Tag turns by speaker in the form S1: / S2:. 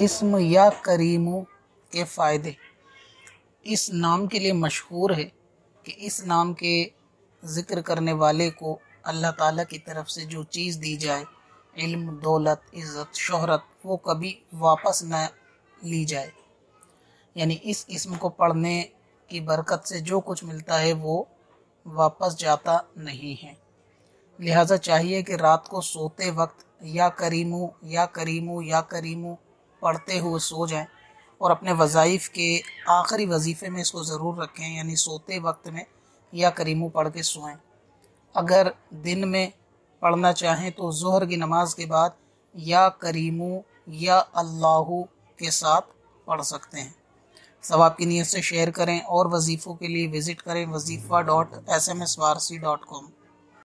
S1: इसम या करीमो के फ़ायदे। इस नाम के लिए मशहूर है कि इस नाम के ज़िक्र करने वाले को अल्लाह ताला की तरफ़ से जो चीज़ दी जाए, इल्म, दौलत, इज़्ज़त, शोहरत, वो कभी वापस न ली जाए। यानी इस इसम को पढ़ने की बरकत से जो कुछ मिलता है वो वापस जाता नहीं है। लिहाजा चाहिए कि रात को सोते वक्त या करीमू या करीमू या करीमू पढ़ते हुए सो जाएँ और अपने वज़ाइफ के आखिरी वजीफ़े में इसको ज़रूर रखें, यानी सोते वक्त में या करीमू पढ़ के सोएँ। अगर दिन में पढ़ना चाहें तो ज़हर की नमाज़ के बाद या करीमू या अल्लाह के साथ पढ़ सकते हैं। सवाब की नीयत से शेयर करें और वजीफ़ों के लिए विज़िट करें वजीफ़ा dot S M S Warsi dot com.